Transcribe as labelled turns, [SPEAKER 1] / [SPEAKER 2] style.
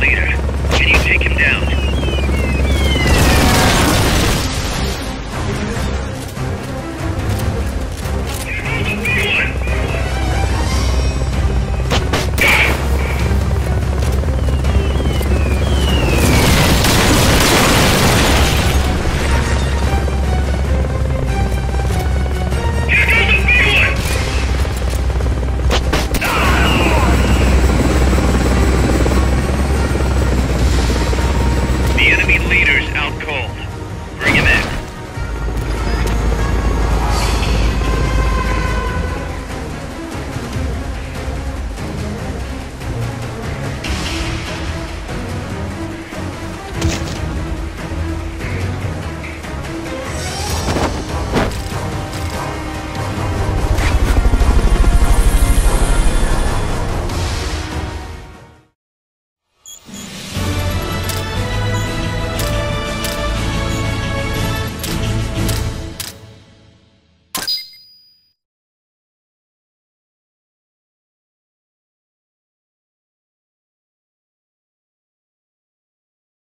[SPEAKER 1] leader.